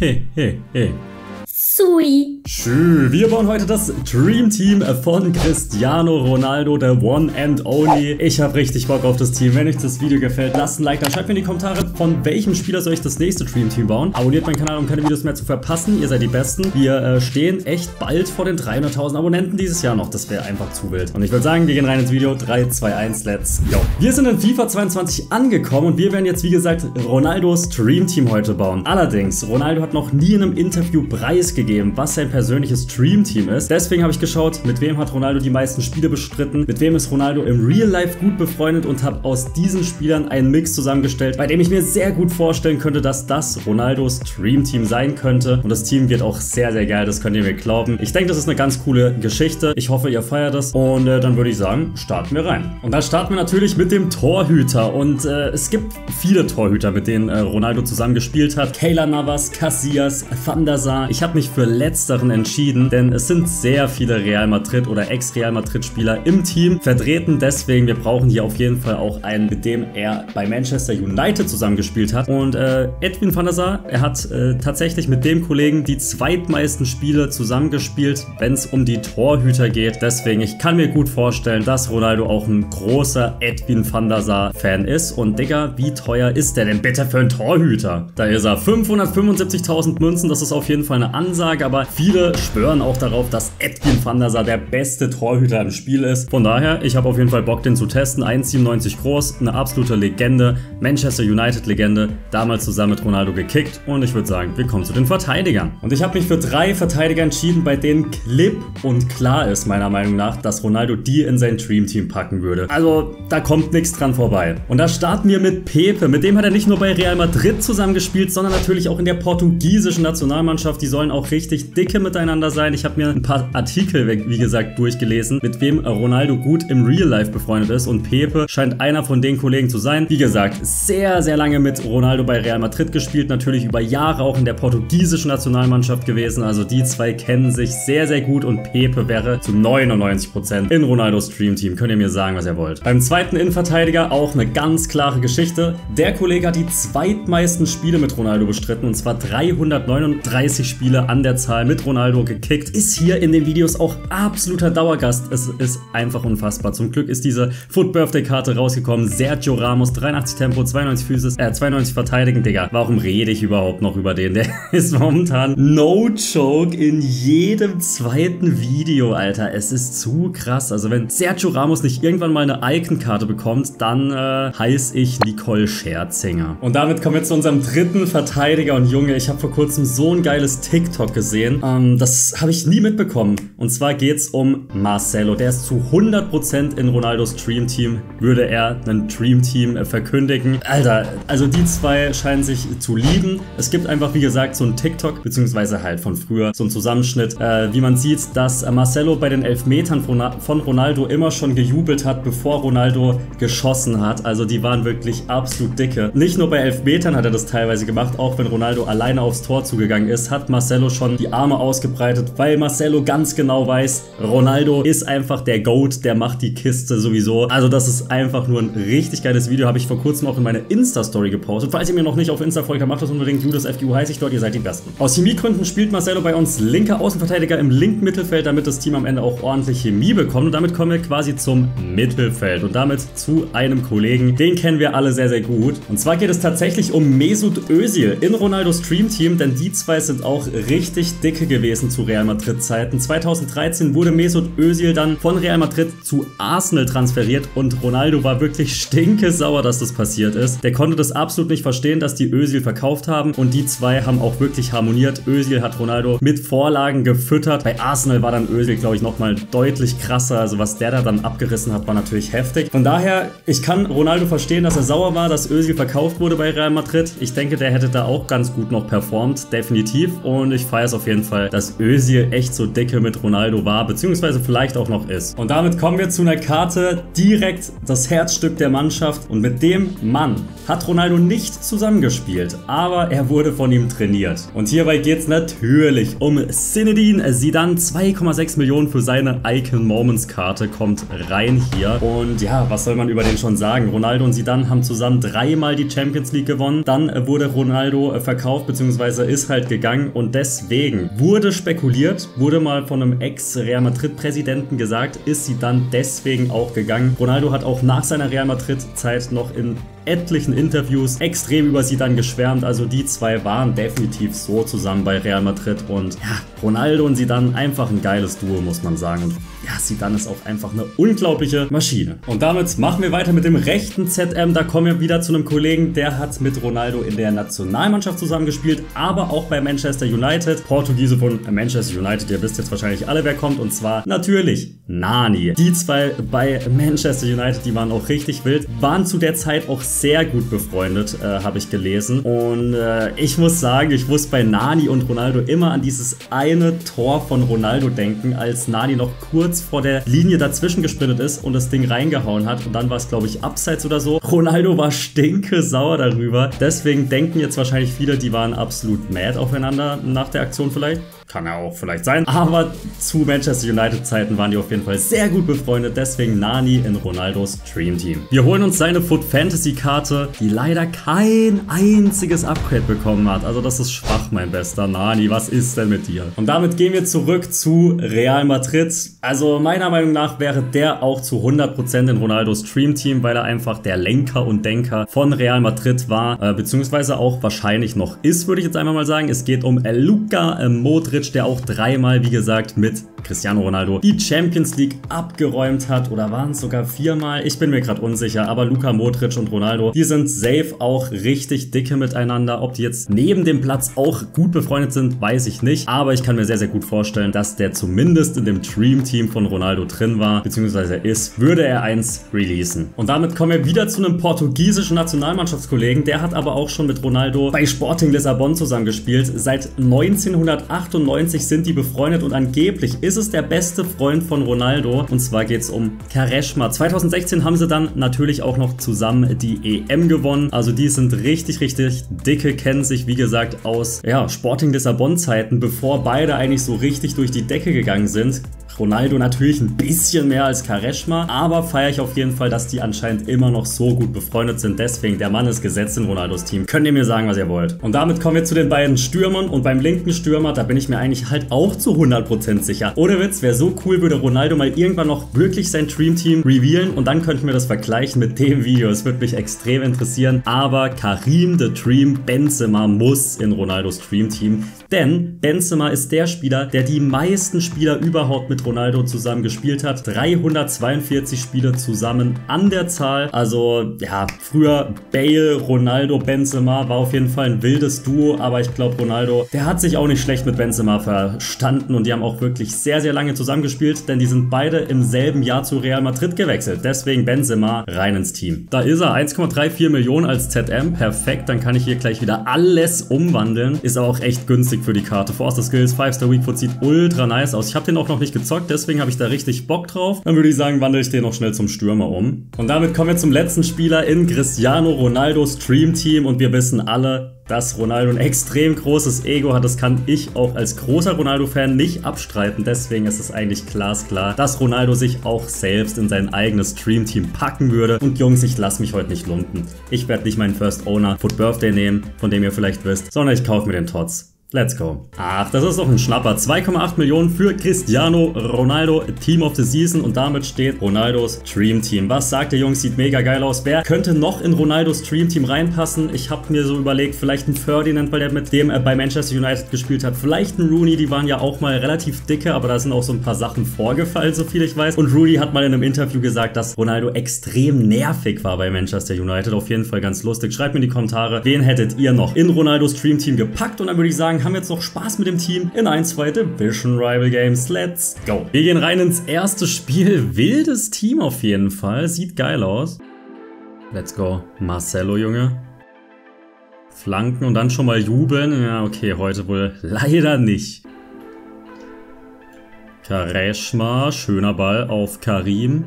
Heh heh heh. Sui. Schön. Wir bauen heute das Dream Team von Cristiano Ronaldo, der One and Only. Ich habe richtig Bock auf das Team. Wenn euch das Video gefällt, lasst ein Like da. Schreibt mir in die Kommentare, von welchem Spieler soll ich das nächste Dream Team bauen. Abonniert meinen Kanal, um keine Videos mehr zu verpassen. Ihr seid die Besten. Wir äh, stehen echt bald vor den 300.000 Abonnenten dieses Jahr noch. Das wäre einfach zu wild. Und ich würde sagen, wir gehen rein ins Video. 3, 2, 1, let's go. Wir sind in FIFA 22 angekommen und wir werden jetzt, wie gesagt, Ronaldos Dream Team heute bauen. Allerdings, Ronaldo hat noch nie in einem Interview preisgegeben, was sein persönliches Dream Team ist. Deswegen habe ich geschaut, mit wem hat Ronaldo die meisten Spiele bestritten, mit wem ist Ronaldo im Real Life gut befreundet und habe aus diesen Spielern einen Mix zusammengestellt, bei dem ich mir sehr gut vorstellen könnte, dass das Ronaldos Dream Team sein könnte. Und das Team wird auch sehr, sehr geil, das könnt ihr mir glauben. Ich denke, das ist eine ganz coole Geschichte. Ich hoffe, ihr feiert es. Und äh, dann würde ich sagen, starten wir rein. Und dann starten wir natürlich mit dem Torhüter. Und äh, es gibt viele Torhüter, mit denen äh, Ronaldo zusammen gespielt hat. Kayla Navas, Casillas, Van der Sar. Ich habe mich für letzteren entschieden, denn es sind sehr viele Real Madrid oder Ex-Real Madrid Spieler im Team vertreten. Deswegen, wir brauchen hier auf jeden Fall auch einen, mit dem er bei Manchester United zusammengespielt hat. Und äh, Edwin van der Sar, er hat äh, tatsächlich mit dem Kollegen die zweitmeisten Spiele zusammengespielt, wenn es um die Torhüter geht. Deswegen, ich kann mir gut vorstellen, dass Ronaldo auch ein großer Edwin van der Sar Fan ist. Und Digga, wie teuer ist der denn bitte für einen Torhüter? Da ist er. 575.000 Münzen, das ist auf jeden Fall eine Ansage, aber viele schwören auch darauf, dass Edwin van der Sar der beste Torhüter im Spiel ist. Von daher, ich habe auf jeden Fall Bock, den zu testen. 1,97 groß, eine absolute Legende, Manchester United Legende, damals zusammen mit Ronaldo gekickt. Und ich würde sagen, wir kommen zu den Verteidigern. Und ich habe mich für drei Verteidiger entschieden, bei denen klipp und klar ist, meiner Meinung nach, dass Ronaldo die in sein Dream Team packen würde. Also, da kommt nichts dran vorbei. Und da starten wir mit Pepe. Mit dem hat er nicht nur bei Real Madrid zusammengespielt, sondern natürlich auch in der portugiesischen Nationalmannschaft. Die sollen auch richtig dicke miteinander sein. Ich habe mir ein paar Artikel, wie gesagt, durchgelesen, mit wem Ronaldo gut im Real Life befreundet ist. Und Pepe scheint einer von den Kollegen zu sein. Wie gesagt, sehr, sehr lange mit Ronaldo bei Real Madrid gespielt. Natürlich über Jahre auch in der portugiesischen Nationalmannschaft gewesen. Also die zwei kennen sich sehr, sehr gut. Und Pepe wäre zu 99% in Ronaldos Dream Team. Könnt ihr mir sagen, was ihr wollt. Beim zweiten Innenverteidiger auch eine ganz klare Geschichte. Der Kollege hat die zweitmeisten Spiele mit Ronaldo bestritten. Und zwar 339 Spiele an der Zahl mit Ronaldo gekickt. Ist hier in den Videos auch absoluter Dauergast. Es ist einfach unfassbar. Zum Glück ist diese Foot Birthday Karte rausgekommen. Sergio Ramos, 83 Tempo, 92 Physis, äh, 92 Verteidigen, Digga. Warum rede ich überhaupt noch über den? Der ist momentan no joke in jedem zweiten Video, Alter. Es ist zu krass. Also wenn Sergio Ramos nicht irgendwann mal eine Icon-Karte bekommt, dann äh, heiße ich Nicole Scherzinger. Und damit kommen wir zu unserem dritten Verteidiger und Junge, ich habe vor kurzem so ein geiles TikTok gesehen. Ähm, das habe ich nie mitbekommen. Und zwar geht es um Marcelo. Der ist zu 100% in Ronaldos Dream Team. Würde er ein Dream Team äh, verkündigen. Alter, also die zwei scheinen sich zu lieben. Es gibt einfach, wie gesagt, so ein TikTok, beziehungsweise halt von früher, so ein Zusammenschnitt, äh, wie man sieht, dass Marcelo bei den Elfmetern von Ronaldo immer schon gejubelt hat, bevor Ronaldo geschossen hat. Also die waren wirklich absolut dicke. Nicht nur bei Elfmetern hat er das teilweise gemacht, auch wenn Ronaldo alleine aufs Tor zugegangen ist, hat Marcelo schon die Arme ausgebreitet, weil Marcelo ganz genau weiß, Ronaldo ist einfach der Goat, der macht die Kiste sowieso. Also das ist einfach nur ein richtig geiles Video, habe ich vor kurzem auch in meine Insta-Story gepostet. Falls ihr mir noch nicht auf Insta folgt, dann macht das unbedingt. JudasFGU heiße ich dort, ihr seid die Besten. Aus Chemiegründen spielt Marcelo bei uns linker Außenverteidiger im linken Mittelfeld, damit das Team am Ende auch ordentlich Chemie bekommt. Und damit kommen wir quasi zum Mittelfeld und damit zu einem Kollegen, den kennen wir alle sehr, sehr gut. Und zwar geht es tatsächlich um Mesut Özil in Ronaldos Dream Team, denn die zwei sind auch richtig dicke gewesen zu Real Madrid Zeiten. 2013 wurde Mesut Özil dann von Real Madrid zu Arsenal transferiert und Ronaldo war wirklich stinke sauer, dass das passiert ist. Der konnte das absolut nicht verstehen, dass die Özil verkauft haben und die zwei haben auch wirklich harmoniert. Özil hat Ronaldo mit Vorlagen gefüttert. Bei Arsenal war dann Özil, glaube ich, nochmal deutlich krasser. Also was der da dann abgerissen hat, war natürlich heftig. Von daher, ich kann Ronaldo verstehen, dass er sauer war, dass Özil verkauft wurde bei Real Madrid. Ich denke, der hätte da auch ganz gut noch performt, definitiv. Und ich ich feiere es auf jeden Fall, dass Özil echt so dicke mit Ronaldo war, beziehungsweise vielleicht auch noch ist. Und damit kommen wir zu einer Karte, direkt das Herzstück der Mannschaft. Und mit dem Mann hat Ronaldo nicht zusammengespielt, aber er wurde von ihm trainiert. Und hierbei geht es natürlich um Zinedine Zidane. 2,6 Millionen für seine Icon Moments Karte kommt rein hier. Und ja, was soll man über den schon sagen? Ronaldo und Zidane haben zusammen dreimal die Champions League gewonnen. Dann wurde Ronaldo verkauft, beziehungsweise ist halt gegangen. Und deswegen wurde spekuliert, wurde mal von einem Ex-Real Madrid-Präsidenten gesagt, ist Zidane deswegen auch gegangen. Ronaldo hat auch nach seiner Real Madrid-Zeit noch in etlichen Interviews extrem über sie dann geschwärmt. Also die zwei waren definitiv so zusammen bei Real Madrid und ja, Ronaldo und sie dann einfach ein geiles Duo, muss man sagen. Und ja, sie dann ist auch einfach eine unglaubliche Maschine. Und damit machen wir weiter mit dem rechten ZM. Da kommen wir wieder zu einem Kollegen, der hat mit Ronaldo in der Nationalmannschaft zusammengespielt, aber auch bei Manchester United. Portugiese von Manchester United, ihr wisst jetzt wahrscheinlich alle, wer kommt. Und zwar natürlich Nani. Die zwei bei Manchester United, die waren auch richtig wild, waren zu der Zeit auch sehr gut befreundet, äh, habe ich gelesen. Und äh, ich muss sagen, ich muss bei Nani und Ronaldo immer an dieses eine Tor von Ronaldo denken, als Nani noch kurz vor der Linie dazwischen gesprintet ist und das Ding reingehauen hat. Und dann war es, glaube ich, abseits oder so. Ronaldo war stinke sauer darüber. Deswegen denken jetzt wahrscheinlich viele, die waren absolut mad aufeinander nach der Aktion vielleicht. Kann ja auch vielleicht sein. Aber zu Manchester United Zeiten waren die auf jeden Fall sehr gut befreundet. Deswegen Nani in Ronaldos Dream Team. Wir holen uns seine Foot Fantasy Karte, die leider kein einziges Upgrade bekommen hat. Also das ist schwach, mein bester Nani. Was ist denn mit dir? Und damit gehen wir zurück zu Real Madrid. Also meiner Meinung nach wäre der auch zu 100% in Ronaldos Dream Team, weil er einfach der Lenker und Denker von Real Madrid war. Äh, beziehungsweise auch wahrscheinlich noch ist, würde ich jetzt einmal mal sagen. Es geht um Luka Modric Modric, der auch dreimal, wie gesagt, mit Cristiano Ronaldo die Champions League abgeräumt hat. Oder waren es sogar viermal? Ich bin mir gerade unsicher. Aber Luka Modric und Ronaldo, die sind safe auch richtig dicke miteinander. Ob die jetzt neben dem Platz auch gut befreundet sind, weiß ich nicht. Aber ich kann mir sehr, sehr gut vorstellen, dass der zumindest in dem Dream Team von Ronaldo drin war, beziehungsweise ist, würde er eins releasen. Und damit kommen wir wieder zu einem portugiesischen Nationalmannschaftskollegen. Der hat aber auch schon mit Ronaldo bei Sporting Lissabon zusammengespielt. Seit 1998 1990 sind die befreundet und angeblich ist es der beste Freund von Ronaldo. Und zwar geht es um Kareshma. 2016 haben sie dann natürlich auch noch zusammen die EM gewonnen. Also die sind richtig, richtig dicke, kennen sich wie gesagt aus ja, Sporting Lissabon Zeiten, bevor beide eigentlich so richtig durch die Decke gegangen sind. Ronaldo natürlich ein bisschen mehr als Kareshma, aber feiere ich auf jeden Fall, dass die anscheinend immer noch so gut befreundet sind. Deswegen, der Mann ist gesetzt in Ronaldos Team. Könnt ihr mir sagen, was ihr wollt. Und damit kommen wir zu den beiden Stürmern und beim linken Stürmer, da bin ich mir eigentlich halt auch zu 100% sicher. Ohne Witz, wäre so cool, würde Ronaldo mal irgendwann noch wirklich sein Dream Team revealen und dann könnten wir das vergleichen mit dem Video. Es würde mich extrem interessieren, aber Karim the Dream Benzema muss in Ronaldos Dream Team, denn Benzema ist der Spieler, der die meisten Spieler überhaupt mit Ronaldo zusammen gespielt hat. 342 Spiele zusammen an der Zahl. Also ja, früher Bale, Ronaldo, Benzema war auf jeden Fall ein wildes Duo, aber ich glaube Ronaldo, der hat sich auch nicht schlecht mit Benzema verstanden und die haben auch wirklich sehr, sehr lange zusammengespielt, denn die sind beide im selben Jahr zu Real Madrid gewechselt. Deswegen Benzema rein ins Team. Da ist er, 1,34 Millionen als ZM, perfekt, dann kann ich hier gleich wieder alles umwandeln. Ist auch echt günstig für die Karte. Forster Skills, 5-Star Weak Foot sieht ultra nice aus. Ich habe den auch noch nicht gezockt, gezockt, deswegen habe ich da richtig Bock drauf. Dann würde ich sagen, wandle ich den noch schnell zum Stürmer um. Und damit kommen wir zum letzten Spieler in Cristiano Ronaldos Dream Team und wir wissen alle, dass Ronaldo ein extrem großes Ego hat. Das kann ich auch als großer Ronaldo-Fan nicht abstreiten. Deswegen ist es eigentlich glasklar, dass Ronaldo sich auch selbst in sein eigenes Dream-Team packen würde. Und Jungs, ich lasse mich heute nicht lumpen. Ich werde nicht meinen First Owner Foot Birthday nehmen, von dem ihr vielleicht wisst, sondern ich kaufe mir den Tots. Let's go. Ach, das ist doch ein Schnapper. 2,8 Millionen für Cristiano Ronaldo, Team of the Season. Und damit steht Ronaldos Dream Team. Was sagt der Jungs? Sieht mega geil aus. Wer könnte noch in Ronaldos Dream Team reinpassen? Ich habe mir so überlegt, vielleicht ein Ferdinand, weil der mit dem er bei Manchester United gespielt hat. Vielleicht ein Rooney, die waren ja auch mal relativ dicke, aber da sind auch so ein paar Sachen vorgefallen, so viel ich weiß. Und Rooney hat mal in einem Interview gesagt, dass Ronaldo extrem nervig war bei Manchester United. Auf jeden Fall ganz lustig. Schreibt mir in die Kommentare, wen hättet ihr noch in Ronaldos Dream Team gepackt? Und dann würde ich sagen, haben wir jetzt noch Spaß mit dem Team in ein, zwei Division Rival Games. Let's go. Wir gehen rein ins erste Spiel. Wildes Team auf jeden Fall. Sieht geil aus. Let's go. Marcelo, Junge. Flanken und dann schon mal jubeln. Ja, okay, heute wohl leider nicht. Kareshma, schöner Ball auf Karim.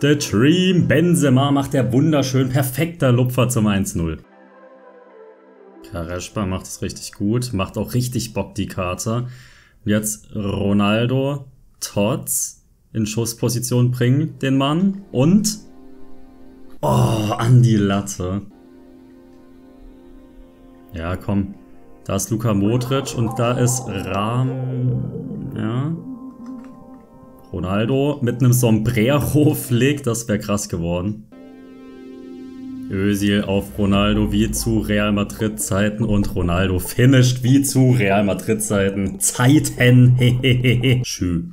The Dream, Benzema macht der wunderschön, perfekter Lupfer zum 1-0. Kareshma macht es richtig gut, macht auch richtig Bock die Karte. Und jetzt Ronaldo, Tots in Schussposition bringen, den Mann. Und... Oh, an die Latte. Ja, komm. Da ist Luka Modric und da ist Ram... Ja. Ronaldo mit einem Sombrero fliegt, das wäre krass geworden. Özil auf Ronaldo wie zu Real Madrid Zeiten und Ronaldo finisht wie zu Real Madrid Zeiten. Zeiten. Schü.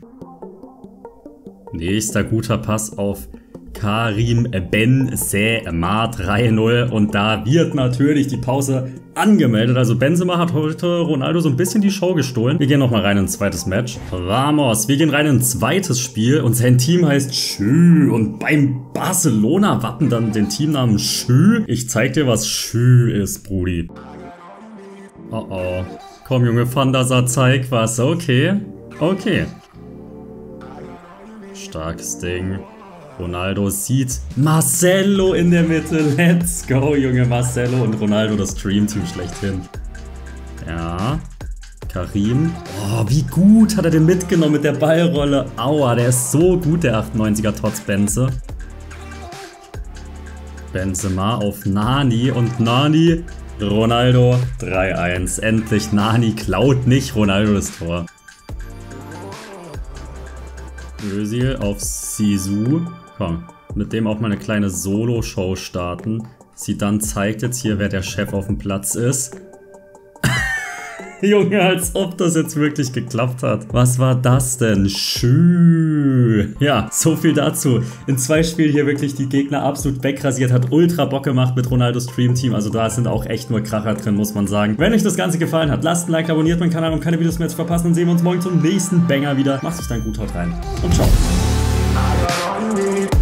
Nächster guter Pass auf Karim Benzema 3-0 und da wird natürlich die Pause angemeldet. Also Benzema hat heute Ronaldo so ein bisschen die Show gestohlen. Wir gehen nochmal rein in ein zweites Match. Vamos, wir gehen rein in ein zweites Spiel und sein Team heißt Schü und beim Barcelona-Wappen dann den Teamnamen Schü. Ich zeig dir, was Schü ist, Brudi. Oh oh. Komm, Junge, Sar, zeig was. Okay. Okay. Starkes Ding. Ronaldo sieht Marcelo in der Mitte. Let's go, Junge. Marcelo und Ronaldo, das Dream-Team schlechthin. Ja. Karim. Oh, wie gut hat er den mitgenommen mit der Ballrolle. Aua, der ist so gut, der 98er Tots Benze. Benzema auf Nani und Nani. Ronaldo 3-1. Endlich Nani klaut nicht Ronaldo das Tor. Özil auf Sisu. Komm, mit dem auch mal eine kleine Solo-Show starten. Sie dann zeigt jetzt hier, wer der Chef auf dem Platz ist. Junge, als ob das jetzt wirklich geklappt hat. Was war das denn? Schü. Ja, so viel dazu. In zwei Spielen hier wirklich die Gegner absolut wegrasiert, hat ultra Bock gemacht mit Ronaldos Stream Team. Also da sind auch echt nur Kracher drin, muss man sagen. Wenn euch das Ganze gefallen hat, lasst ein Like, abonniert meinen Kanal, um keine Videos mehr zu verpassen. Dann sehen wir uns morgen zum nächsten Banger wieder. Macht es dann gut, haut rein und ciao. need